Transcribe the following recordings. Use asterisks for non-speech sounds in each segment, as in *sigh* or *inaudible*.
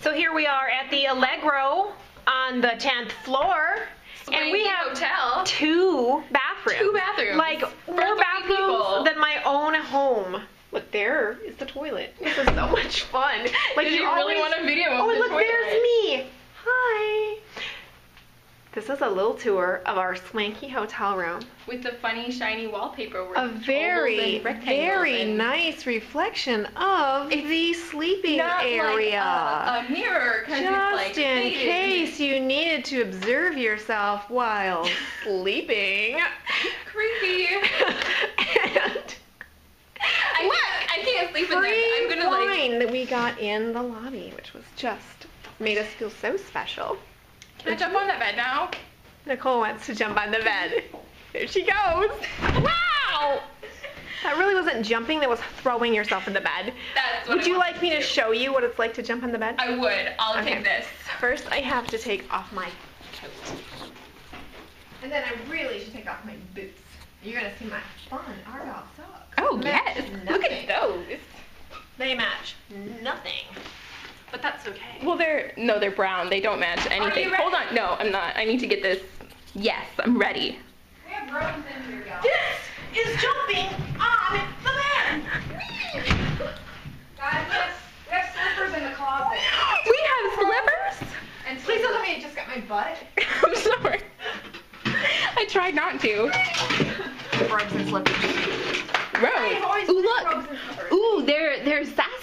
So here we are at the Allegro on the 10th floor. and we have hotel. two bathrooms. Two bathrooms. Like more bathrooms people. than my own home. Look, there is the toilet. This is so *laughs* much fun. Like Did you really want a video of Oh, look, toilet? there's me. Hi. This is a little tour of our swanky hotel room. With the funny shiny wallpaper. A very, very nice reflection of the sleeping area. Like a, a mirror, Just it's like in faded. case you needed to observe yourself while *laughs* sleeping. Creepy. *laughs* and I, Look, can't, I can't sleep in there. I'm gonna like. wine that we got in the lobby, which was just made us feel so special. Can I jump on that bed now? Nicole wants to jump on the bed. *laughs* There she goes. Wow! That really wasn't jumping, that was throwing yourself in the bed. That's what Would I you want like me to show you what it's like to jump on the bed? I would. I'll Okay. take this. First, I have to take off my coat. And then I really should take off my boots. You're gonna see my fun Argyle socks. Oh Match yes. Look at those. They match nothing. But that's okay. Well, they're no, they're brown. They don't match anything. you ready? Hold on. No, I'm not. I need to get this. Yes, I'm ready. We have robes in here, y'all. This is jumping on the bed. Guys, we have, we have slippers in the closet. *gasps* We have slippers. And Please don't slippers. tell me I just got my butt. *laughs* I'm sorry. I tried not to. Robes and slippers. I've always Robes. Ooh, worn look. robes and slippers. Ooh,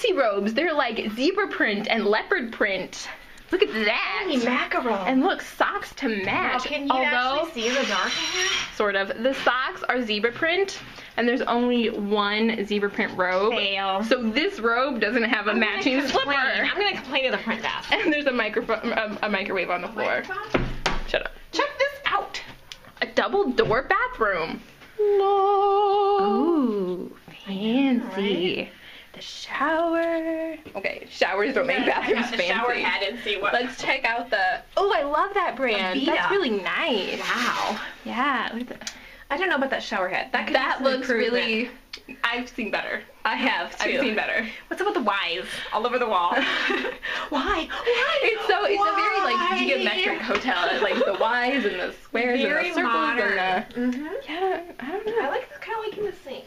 they're they're robes. They're like zebra print and leopard print. Look at that. Holy mackerel. And look, socks to match. Wow, can you Although, actually see the dark sort of, the socks are zebra print, and there's only one zebra print robe. Fail. So this robe doesn't have a I'm matching slipper. I'm gonna complain to the front desk. *laughs* And there's a microphone, a, a microwave on the floor. Shut up. Check this out. A double door bathroom. No. Ooh, fancy. The shower. Okay, showers don't make bathrooms fancy. shower head and see what. Let's check out the. Oh, I love that brand. That's really nice. wow. Yeah, look at that. I don't know about that shower head. That could That looks really. I've seen better. I have too. I've seen better. What's up with the Y's all over the wall? *laughs* Why? Why? It's so it's a very like geometric hotel. It's like the Y's and the squares Very and the circles modern. and the. Mm-hmm. Yeah, I don't know. I like this kind of like in the sink.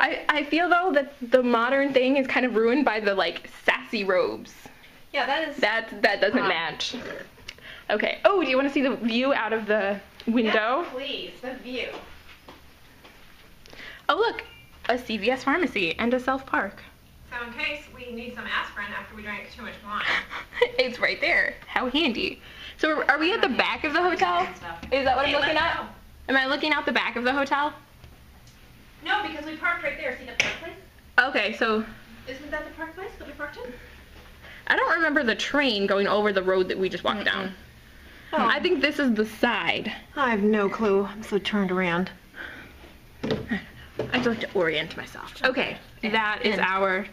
I, I feel though that the modern thing is kind of ruined by the like sassy robes. yeah, that is. That that doesn't match. Okay. Oh, do you want to see the view out of the window? Yes, please, the view. Oh look, a CVS pharmacy and a self park. So in case we need some aspirin after we drank too much wine. *laughs* it's right there. How handy. So are we at the back of the hotel? Is that what I'm looking at? Am I looking out the back of the hotel? No, because we parked right there. See the park place? Okay, so Isn't that the park place that we parked in? I don't remember the train going over the road that we just walked down. Oh. I think this is the side. I have no clue. I'm so turned around. I just like to orient myself. Okay, that is in. our